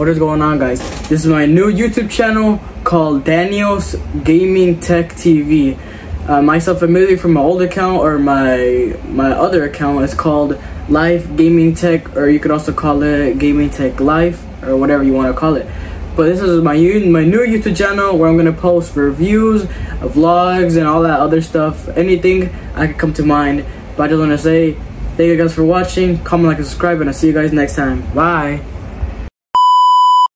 What is going on guys? This is my new YouTube channel called Daniel's Gaming Tech TV. Uh, myself familiar from my old account or my my other account is called Life Gaming Tech or you could also call it Gaming Tech Life or whatever you want to call it. But this is my my new YouTube channel where I'm gonna post reviews, vlogs, and all that other stuff. Anything I could come to mind. But I just wanna say thank you guys for watching. Comment, like, and subscribe, and I'll see you guys next time. Bye.